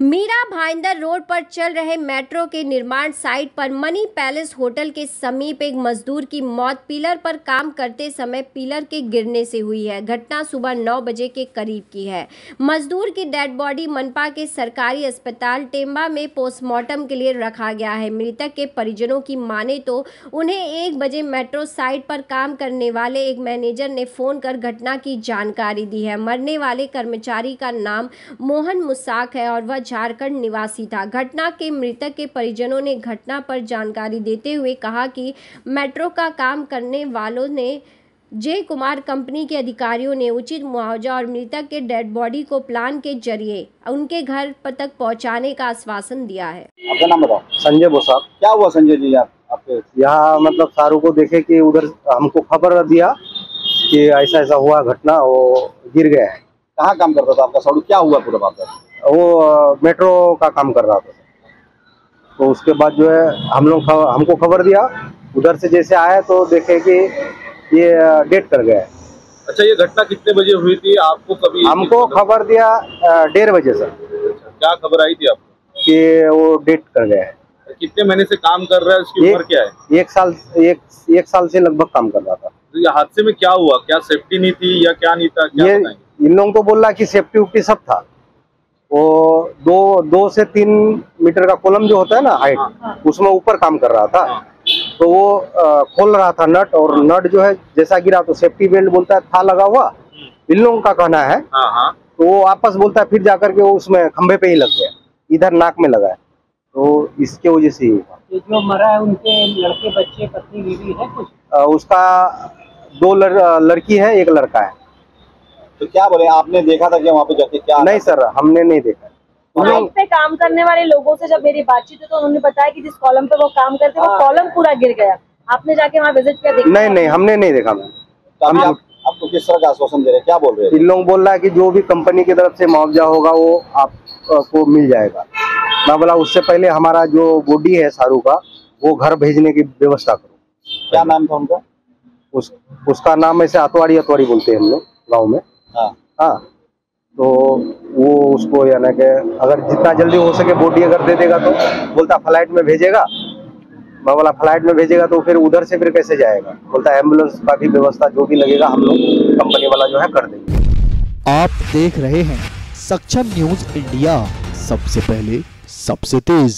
Meera Bhayandar road पर चल रहे मेट्रो के निर्माण साइट पर मनी पैलेस होटल के समीप एक मजदूर की मौत पिलर पर काम करते समय पिलर के गिरने से हुई है। घटना सुबह नौ बजे के करीब की है। मजदूर की डेड बॉडी मनपा के सरकारी अस्पताल टेम्बा में पोस्टमार्टम के लिए रखा गया है। मृतक के परिजनों की माने तो उन्हें एक बजे मेट्रो साइट पर काम करने वाले एक मैनेजर ने फ़ोन कर घटना की जानकारी दी है। मरने वाले कर्मचारी का नाम मोहन मुसाक है और वह झारखंड निवासी था। घटना के मृतक के परिजनों ने घटना पर जानकारी देते हुए कहा कि मेट्रो का काम करने वालों ने जय कुमार कंपनी के अधिकारियों ने उचित मुआवजा और मृतक के डेड बॉडी को प्लान के ज़रिए उनके घर तक पहुँचाने का आश्वासन दिया है। आपका नाम बताओ। संजय बोसाक क्या हुआ संजय जी आप आपके? यहाँ मतलब सारू को देखे कि उधर हमको खबर दिया कि ऐसा ऐसा हुआ घटना वो गिर गया है। कहाँ काम करता था आपका? साड़ू क्या हुआ पूरा बात? वो मेट्रो का काम कर रहा था। तो उसके बाद जो है हम लोग हमको खबर दिया। उधर से जैसे आया तो देखे कि ये डेट कर गया है। अच्छा ये घटना कितने बजे हुई थी? आपको कभी हमको खबर दिया डेढ़ बजे से। क्या खबर आई थी आपको? कि वो डेट कर गया है। कितने महीने से काम कर रहा है? उसकी उम्र क्या है? एक साल एक एक साल से लगभग काम कर रहा था। तो ये हादसे में क्या हुआ? क्या सेफ्टी नहीं थी या क्या नहीं था? क्या ये इन लोगों को बोल रहा कि सेफ्टी उफ्टी सब था। वो दो दो से तीन मीटर का कॉलम जो होता है ना हाइट उसमें ऊपर काम कर रहा था। हाँ। तो वो खोल रहा था नट और नट जो है जैसा गिरा तो सेफ्टी बेल्ट बोलता है था लगा हुआ। इन लोगों का कहना है। हाँ हाँ। तो वो आपस बोलता है फिर जाकर के वो उसमें खंभे पे ही लग गया। इधर नाक में लगा है। तो इसके वजह से ही हुआ। ये जो मरा है उनके लड़के बच्चे पत्नी बीवी है कुछ? उसका दो लड़, लड़की है एक लड़का है। तो क्या बोले आपने देखा था कि वहाँ पे जाके क्या नहीं सर हमने नहीं देखा। साइट पे काम करने वाले लोगों से जब मेरी बातचीत हुई तो उन्होंने बताया कि जिस कॉलम पे वो काम करते वो कॉलम पूरा गिर गया। आपने जाके वहाँ विज़िट किया देखा? नहीं नहीं हमने नहीं देखा। मैम तो हम आपको किस तरह का आश्वासन दे रहे क्या बोल रहे हैं? इन लोग बोल रहा है कि जो भी कंपनी की तरफ़ से मुआवजा होगा वो आपको मिल जाएगा। मैं बोला उससे पहले हमारा जो बॉडी है सारू का वो घर भेजने की व्यवस्था करो। क्या नाम था उनका? उस उसका नाम ऐसे अतवाड़ी अतवाड़ी बोलते हैं हम लोग गाँव में। हाँ। हाँ। तो वो उसको यानी कि अगर जितना जल्दी हो सके बॉडी अगर दे देगा तो बोलता फ़्लाइट में भेजेगा, मैं बोला फ़्लाइट में भेजेगा तो फिर उधर से फिर कैसे जाएगा? बोलता एंबुलेंस का भी व्यवस्था जो भी लगेगा हम लोग कंपनी वाला जो है कर देंगे। आप देख रहे हैं सक्षम न्यूज़ इंडिया, सबसे पहले, सबसे तेज।